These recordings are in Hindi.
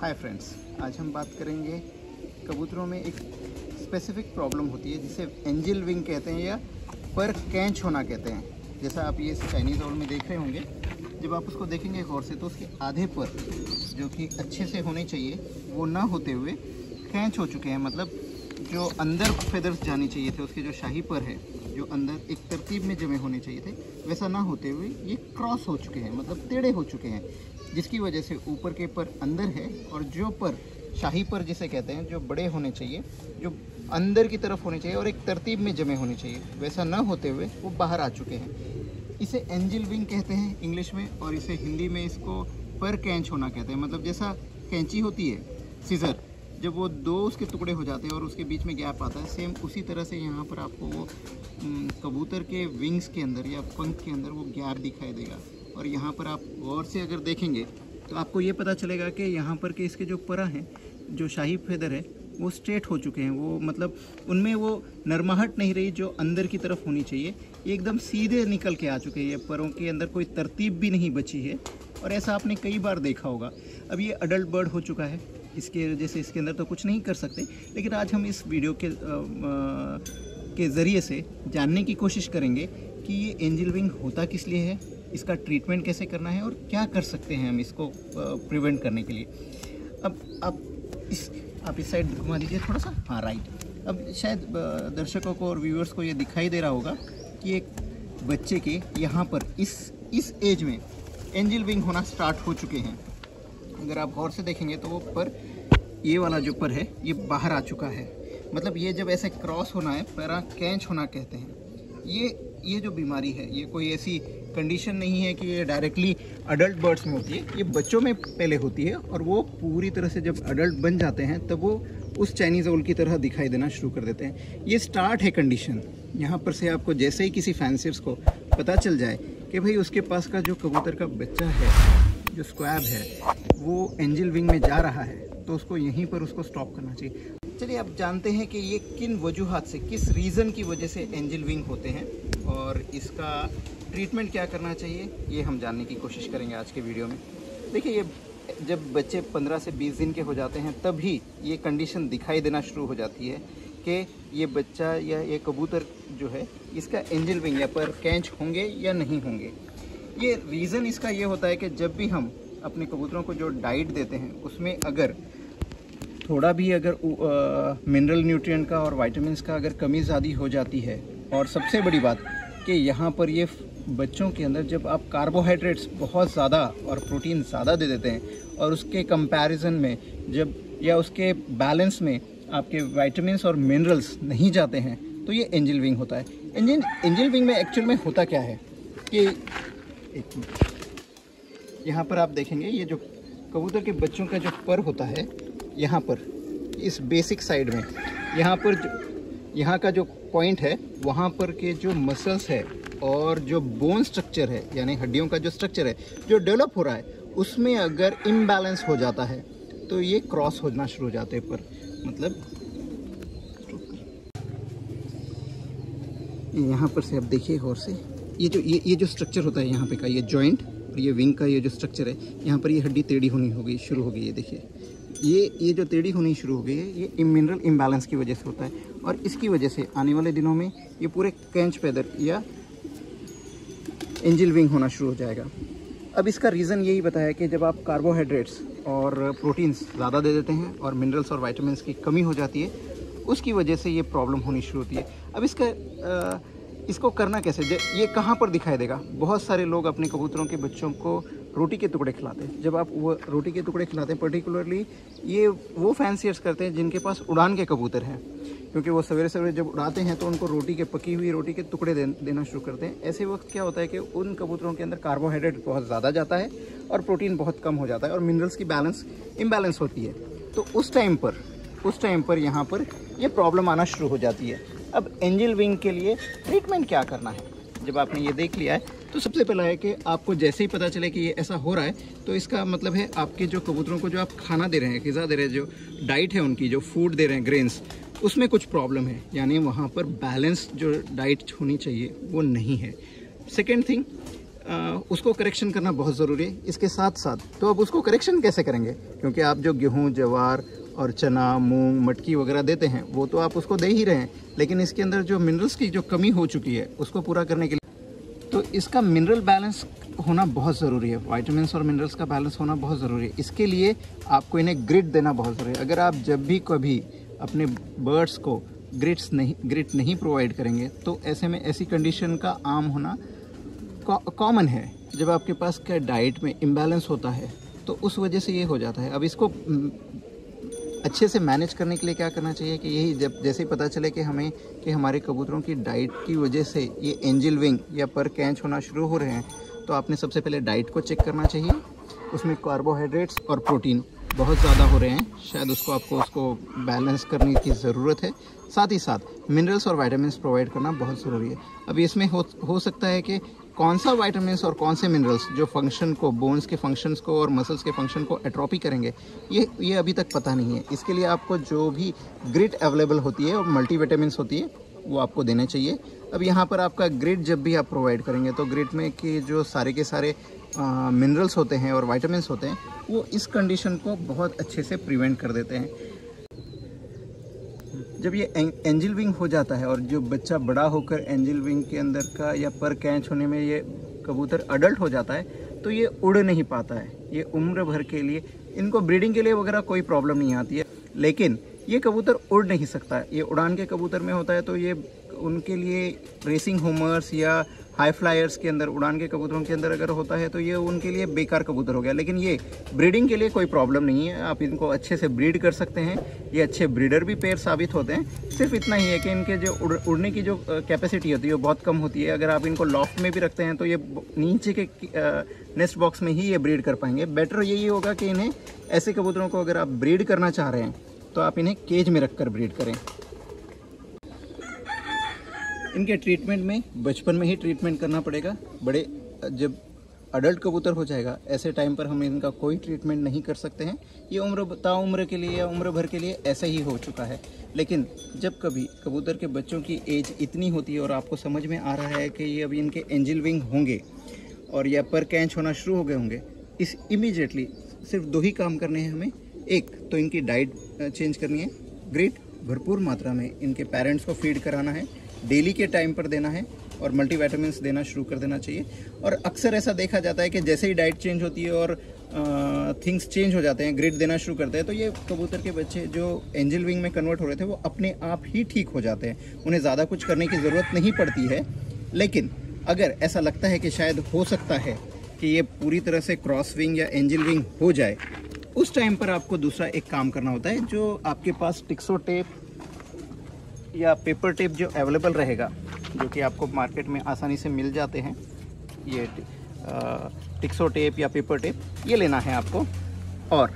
हाय फ्रेंड्स आज हम बात करेंगे कबूतरों में एक स्पेसिफिक प्रॉब्लम होती है, जिसे एंजल विंग कहते हैं या पर कैंच होना कहते हैं। जैसा आप ये चाइनीज़ ऑल में देख रहे होंगे, जब आप उसको देखेंगे गौर से तो उसके आधे पर जो कि अच्छे से होने चाहिए, वो ना होते हुए कैंच हो चुके हैं। मतलब जो अंदर फेदर्स जानी चाहिए थे, उसके जो शाही पर है जो अंदर एक तरतीब में जमे होने चाहिए थे, वैसा ना होते हुए ये क्रॉस हो चुके हैं मतलब टेढ़े हो चुके हैं, जिसकी वजह से ऊपर के पर अंदर है और जो पर शाही पर जिसे कहते हैं, जो बड़े होने चाहिए, जो अंदर की तरफ़ होने चाहिए और एक तरतीब में जमे होने चाहिए, वैसा ना होते हुए वो बाहर आ चुके हैं। इसे एंजल विंग कहते हैं इंग्लिश में और इसे हिंदी में इसको पर कैंच होना कहते हैं मतलब जैसा कैंची होती है सीज़र जब वो दो उसके टुकड़े हो जाते हैं और उसके बीच में गैप आता है सेम उसी तरह से यहाँ पर आपको वो कबूतर के विंग्स के अंदर या पंख के अंदर वो गैप दिखाई देगा। और यहाँ पर आप गौर से अगर देखेंगे तो आपको ये पता चलेगा कि यहाँ पर के इसके जो परा हैं, जो शाही फेदर है, वो स्ट्रेट हो चुके हैं। वो मतलब उनमें वो नरमाहट नहीं रही, जो अंदर की तरफ़ होनी चाहिए। एकदम सीधे निकल के आ चुके हैं ये परों के अंदर, कोई तरतीब भी नहीं बची है। और ऐसा आपने कई बार देखा होगा। अब ये अडल्ट बर्ड हो चुका है। इसके वजह से इसके अंदर तो कुछ नहीं कर सकते लेकिन आज हम इस वीडियो के आ, के ज़रिए से जानने की कोशिश करेंगे कि ये एंजल विंग होता किस लिए है इसका ट्रीटमेंट कैसे करना है और क्या कर सकते हैं हम इसको प्रिवेंट करने के लिए। अब आप इस आप इस साइड घुमा दीजिए थोड़ा सा। हाँ राइट अब शायद दर्शकों को और व्यूअर्स को ये दिखाई दे रहा होगा कि एक बच्चे के यहाँ पर इस इस एज में एंजल विंग होना स्टार्ट हो चुके हैं। अगर आप गौर से देखेंगे तो वो पर ये वाला जो पर है, ये बाहर आ चुका है। मतलब ये जब ऐसे क्रॉस होना है पैरा कैंच होना कहते हैं, ये ये जो बीमारी है, ये कोई ऐसी कंडीशन नहीं है कि ये डायरेक्टली अडल्ट बर्ड्स में होती है, ये बच्चों में पहले होती है और वो पूरी तरह से जब अडल्ट बन जाते हैं, तब वो उस चाइनीज़ ओल की तरह दिखाई देना शुरू कर देते हैं। ये स्टार्ट है कंडीशन यहाँ पर से आपको जैसे ही किसी फैंसियर्स को पता चल जाए कि भाई उसके पास का जो कबूतर का बच्चा है, जो स्क्वैब है वो एंजल विंग में जा रहा है तो उसको यहीं पर उसको स्टॉप करना चाहिए। चलिए, आप जानते हैं कि ये किन वजूहत से, किस रीज़न की वजह से एंजल विंग होते हैं और इसका ट्रीटमेंट क्या करना चाहिए, ये हम जानने की कोशिश करेंगे आज के वीडियो में। देखिए, ये जब बच्चे 15 से 20 दिन के हो जाते हैं, तभी ये कंडीशन दिखाई देना शुरू हो जाती है कि ये बच्चा या ये कबूतर जो है, इसका एंजल विंग या पर कैंच होंगे या नहीं होंगे। ये रीज़न इसका ये होता है कि जब भी हम अपने कबूतरों को जो डाइट देते हैं, उसमें अगर थोड़ा भी अगर मिनरल न्यूट्रिएंट का और वाइटामिन का अगर कमी ज़्यादा हो जाती है, और सबसे बड़ी बात कि यहाँ पर ये बच्चों के अंदर जब आप कार्बोहाइड्रेट्स बहुत ज़्यादा और प्रोटीन ज़्यादा दे देते हैं, और उसके कंपैरिजन में जब या उसके बैलेंस में आपके वाइटामस और मिनरल्स नहीं जाते हैं तो ये एंजल विंग होता है। एंजल एंजल विंग में एक्चुअल में होता क्या है कि एक यहाँ पर आप देखेंगे, ये जो कबूतर के बच्चों का जो पर होता है, यहाँ पर, इस बेसिक साइड में, यहाँ पर जो, यहाँ का जो पॉइंट है, वहाँ पर के जो मसल्स है और जो बोन स्ट्रक्चर है, यानी हड्डियों का जो स्ट्रक्चर है, जो डेवलप हो रहा है, उसमें अगर इम्बैलेंस हो जाता है तो ये क्रॉस होना शुरू हो जाते हैं पर मतलब यहाँ पर से आप देखिए और से, ये जो, ये ये जो स्ट्रक्चर होता है यहाँ पे का, ये जॉइंट और ये विंग का ये जो स्ट्रक्चर है यहाँ पर ये हड्डी टेढ़ी होनी हो गई शुरू हो गई है देखिए। ये ये जो टेढ़ी होनी शुरू हो गई है ये मिनरल इम्बैलेंस की वजह से होता है। और इसकी वजह से आने वाले दिनों में ये पूरे कैंच पैदर या एंजल विंग होना शुरू हो जाएगा। अब इसका रीज़न यही बताया कि जब आप कार्बोहाइड्रेट्स और प्रोटीन्स ज़्यादा दे देते हैं और मिनरल्स और वाइटामिन की कमी हो जाती है उसकी वजह से ये प्रॉब्लम होनी शुरू होती है। अब इसका आ, इसको करना कैसे? ये कहाँ पर दिखाई देगा? बहुत सारे लोग अपने कबूतरों के बच्चों को रोटी के टुकड़े खिलाते हैं। जब आप वो रोटी के टुकड़े खिलाते हैं पर्टिकुलरली ये वो फैंसियर्स करते हैं जिनके पास उड़ान के कबूतर हैं। क्योंकि वो सवेरे सवेरे जब उड़ाते हैं तो उनको रोटी के पकी हुई रोटी के टुकड़े दे, देना शुरू करते हैं। ऐसे वक्त क्या होता है कि उन कबूतरों के अंदर कार्बोहाइड्रेट बहुत ज़्यादा जाता है और प्रोटीन बहुत कम हो जाता है और मिनरल्स की बैलेंस इम्बैलेंस होती है। तो उस टाइम पर उस टाइम पर यहाँ पर ये प्रॉब्लम आना शुरू हो जाती है। अब एंजल विंग के लिए ट्रीटमेंट क्या करना है? जब आपने ये देख लिया है तो सबसे पहला है कि आपको जैसे ही पता चले कि ये ऐसा हो रहा है तो इसका मतलब है आपके जो कबूतरों को जो आप खाना दे रहे हैं, गज़ा दे रहे हैं, जो डाइट है उनकी, जो फ़ूड दे रहे हैं, ग्रेन्स, उसमें कुछ प्रॉब्लम है। यानी वहाँ पर बैलेंस जो डाइट होनी चाहिए, वो नहीं है। सेकेंड थिंग उसको करेक्शन करना बहुत ज़रूरी है। इसके साथ साथ तो अब उसको करेक्शन कैसे करेंगे? क्योंकि आप जो गेहूँ, जवार और चना, मूंग, मटकी वगैरह देते हैं, वो तो आप उसको दे ही रहे हैं। लेकिन इसके अंदर जो मिनरल्स की जो कमी हो चुकी है, उसको पूरा करने के लिए तो इसका मिनरल बैलेंस होना बहुत ज़रूरी है। वाइटामिन और मिनरल्स का बैलेंस होना बहुत ज़रूरी है। इसके लिए आपको इन्हें ग्रिड देना बहुत ज़रूरी है। अगर आप जब भी कभी अपने बर्ड्स को ग्रिट्स नहीं ग्रिट नहीं प्रोवाइड करेंगे तो ऐसे में ऐसी कंडीशन का आम होना कॉमन है। जब आपके पास क्या डाइट में इम्बैलेंस होता है तो उस वजह से ये हो जाता है। अब इसको अच्छे से मैनेज करने के लिए क्या करना चाहिए कि यही जब, जैसे ही पता चले कि हमें, कि हमारे कबूतरों की डाइट की वजह से ये एंजल विंग या पर कैंच होना शुरू हो रहे हैं तो आपने सबसे पहले डाइट को चेक करना चाहिए। उसमें कार्बोहाइड्रेट्स और प्रोटीन बहुत ज़्यादा हो रहे हैं। शायद उसको आपको उसको बैलेंस करने की ज़रूरत है। साथ ही साथ मिनरल्स और वाइटामिन प्रोवाइड करना बहुत ज़रूरी है। अभी इसमें हो हो सकता है कि कौन सा वाइटामिन और कौन से मिनरल्स जो फ़ंक्शन को बोन्स के फ़ंक्शंस को और मसल्स के फ़ंक्शन को एट्रॉपी करेंगे, ये ये अभी तक पता नहीं है। इसके लिए आपको जो भी ग्रिड अवेलेबल होती है और मल्टी होती है, वो आपको देने चाहिए। अब यहाँ पर आपका ग्रिड जब भी आप प्रोवाइड करेंगे तो ग्रिड में कि जो सारे के सारे मिनरल्स होते हैं और वाइटामिन होते हैं, वो इस कंडीशन को बहुत अच्छे से प्रिवेंट कर देते हैं। जब ये एंजल विंग हो जाता है और जो बच्चा बड़ा होकर एंजल विंग के अंदर का या पर कैच होने में ये कबूतर अडल्ट हो जाता है तो ये उड़ नहीं पाता है। ये उम्र भर के लिए, इनको ब्रीडिंग के लिए वगैरह कोई प्रॉब्लम नहीं आती है। लेकिन ये कबूतर उड़ नहीं सकता। ये उड़ान के कबूतर में होता है तो ये उनके लिए रेसिंग होमर्स या हाई फ्लायर्स के अंदर उड़ान के कबूतरों के अंदर अगर होता है तो ये उनके लिए बेकार कबूतर हो गया। लेकिन ये ब्रीडिंग के लिए कोई प्रॉब्लम नहीं है। आप इनको अच्छे से ब्रीड कर सकते हैं। ये अच्छे ब्रीडर भी पेयर साबित होते हैं। सिर्फ़ इतना ही है कि इनके जो उड़, उड़ने की जो कैपेसिटी होती है वो बहुत कम होती है। अगर आप इनको लॉफ्ट में भी रखते हैं तो ये नीचे के नेस्ट बॉक्स में ही ये ब्रीड कर पाएँगे। बेटर यही होगा कि इन्हें ऐसे कबूतरों को अगर आप ब्रीड करना चाह रहे हैं तो आप इन्हें केज में रख कर ब्रीड करें। इनके ट्रीटमेंट में, बचपन में ही ट्रीटमेंट करना पड़ेगा। बड़े, जब अडल्ट कबूतर हो जाएगा, ऐसे टाइम पर हम इनका कोई ट्रीटमेंट नहीं कर सकते हैं। ये उम्र, ताउम्र के लिए या उम्र भर के लिए ऐसा ही हो चुका है। लेकिन जब कभी कबूतर के बच्चों की एज इतनी होती है और आपको समझ में आ रहा है कि ये अभी इनके एंजल विंग होंगे और या पर कैंच होना शुरू हो गए होंगे, इस इमीजिएटली सिर्फ़ दो ही काम करने हैं हमें। एक तो इनकी डाइट चेंज करनी है। ग्रेट भरपूर मात्रा में इनके पेरेंट्स को फ़ीड कराना है। डेली के टाइम पर देना है और मल्टीवाइटामिन देना शुरू कर देना चाहिए। और अक्सर ऐसा देखा जाता है कि जैसे ही डाइट चेंज होती है और थिंग्स चेंज हो जाते हैं, ग्रिड देना शुरू करते हैं तो ये कबूतर के बच्चे जो एंजल विंग में कन्वर्ट हो रहे थे, वो अपने आप ही ठीक हो जाते हैं। उन्हें ज़्यादा कुछ करने की ज़रूरत नहीं पड़ती है। लेकिन अगर ऐसा लगता है कि शायद हो सकता है कि ये पूरी तरह से क्रॉस विंग या एंजल विंग हो जाए, उस टाइम पर आपको दूसरा एक काम करना होता है, जो आपके पास टिक्सो टेप या पेपर टेप जो अवेलेबल रहेगा जो कि आपको मार्केट में आसानी से मिल जाते हैं ये टिक्सो टेप या पेपर टेप ये लेना है आपको। और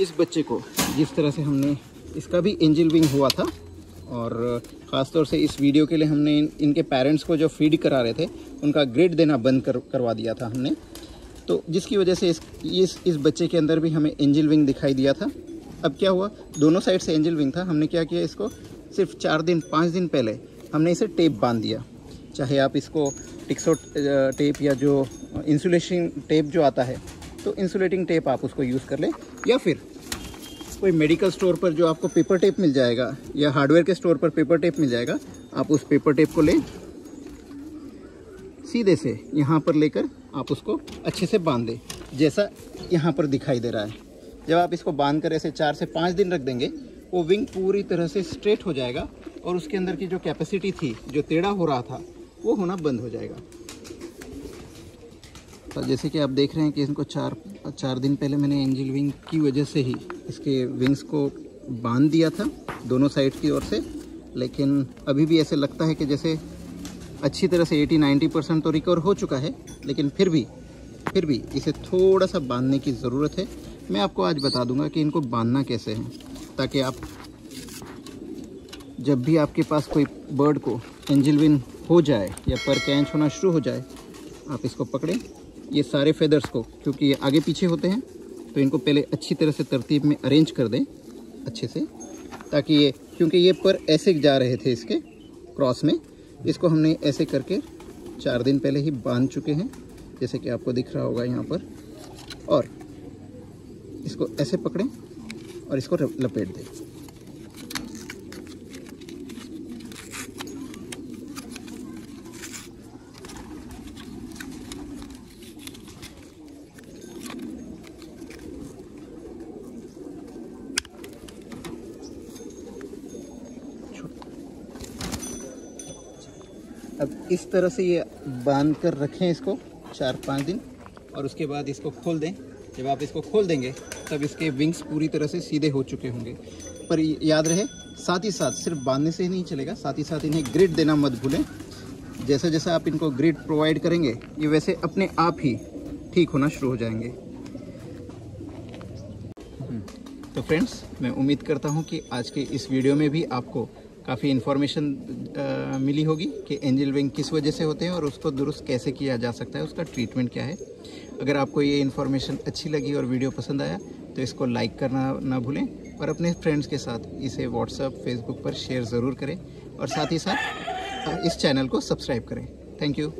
इस बच्चे को जिस तरह से हमने इसका भी एंजल विंग हुआ था और ख़ासतौर से इस वीडियो के लिए हमने इन, इनके पेरेंट्स को जो फ़ीड करा रहे थे उनका ग्रेड देना बंद कर करवा दिया था हमने। तो जिसकी वजह से इस इस, इस बच्चे के अंदर भी हमें एंजल विंग दिखाई दिया था। अब क्या हुआ? दोनों साइड से एंजल विंग था। हमने क्या किया इसको? सिर्फ़ चार दिन, पाँच दिन पहले हमने इसे टेप बाँध दिया। चाहे आप इसको टिक्सो टेप या जो इंसुलेशन टेप जो आता है तो इंसुलेटिंग टेप आप उसको यूज़ कर लें। या फिर कोई मेडिकल स्टोर पर जो आपको पेपर टेप मिल जाएगा या हार्डवेयर के स्टोर पर पेपर टेप मिल जाएगा, आप उस पेपर टेप को लें। सीधे से यहाँ पर लेकर आप उसको अच्छे से बाँध दें, जैसा यहाँ पर दिखाई दे रहा है। जब आप इसको बाँध कर ऐसे चार से पाँच दिन रख देंगे, वो विंग पूरी तरह से स्ट्रेट हो जाएगा और उसके अंदर की जो कैपेसिटी थी, जो टेढ़ा हो रहा था, वो होना बंद हो जाएगा। तो जैसे कि आप देख रहे हैं कि इनको चार चार दिन पहले मैंने एंजल विंग की वजह से ही इसके विंग्स को बाँध दिया था, दोनों साइड की ओर से। लेकिन अभी भी ऐसे लगता है कि जैसे अच्छी तरह से 80-90 परसेंट तो रिकवर हो चुका है, लेकिन फिर भी फिर भी इसे थोड़ा सा बांधने की ज़रूरत है। मैं आपको आज बता दूँगा कि इनको बांधना कैसे है, ताकि आप, जब भी आपके पास कोई बर्ड को एंजल विन हो जाए या पर कैंच होना शुरू हो जाए, आप इसको पकड़ें। ये सारे फेदर्स को, क्योंकि ये आगे पीछे होते हैं तो इनको पहले अच्छी तरह से तरतीब में अरेंज कर दें, अच्छे से, ताकि ये, क्योंकि ये पर ऐसे जा रहे थे इसके क्रॉस में, इसको हमने ऐसे करके चार दिन पहले ही बाँध चुके हैं, जैसे कि आपको दिख रहा होगा यहाँ पर। और इसको ऐसे पकड़ें और इसको लपेट दें। अब इस तरह से ये बाँध कर रखें इसको चार पाँच दिन और उसके बाद इसको खोल दें। जब आप इसको खोल देंगे तब इसके विंग्स पूरी तरह से सीधे हो चुके होंगे। पर याद रहे साथ ही साथ सिर्फ़ बांधने से ही नहीं चलेगा साथ ही साथ इन्हें ग्रिड देना मत भूलें। जैसा जैसा आप इनको ग्रिड प्रोवाइड करेंगे ये वैसे अपने आप ही ठीक होना शुरू हो जाएँगे। हम्म, तो फ्रेंड्स मैं उम्मीद करता हूँ कि आज के इस वीडियो में भी आपको काफ़ी इन्फॉर्मेशन मिली होगी कि एंजल विंग किस वजह से होते हैं और उसको दुरुस्त कैसे किया जा सकता है, उसका ट्रीटमेंट क्या है। अगर आपको ये इन्फॉर्मेशन अच्छी लगी और वीडियो पसंद आया तो इसको लाइक करना ना भूलें और अपने फ्रेंड्स के साथ इसे व्हाट्सअप फेसबुक पर शेयर ज़रूर करें और साथ ही साथ इस चैनल को सब्सक्राइब करें। Thank you